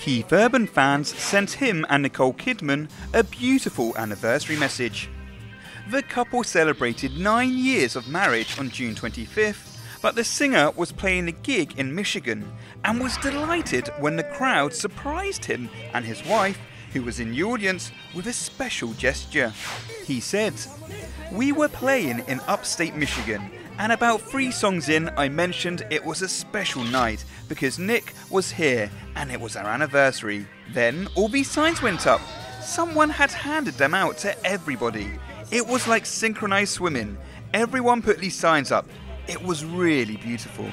Keith Urban fans sent him and Nicole Kidman a beautiful anniversary message. The couple celebrated nine years of marriage on June 25th, but the singer was playing a gig in Michigan and was delighted when the crowd surprised him and his wife, who was in the audience, with a special gesture. He said, We were playing in upstate Michigan and about three songs in, I mentioned it was a special night because Nick was here and it was our anniversary. Then all these signs went up. Someone had handed them out to everybody. It was like synchronized swimming. Everyone put these signs up. It was really beautiful.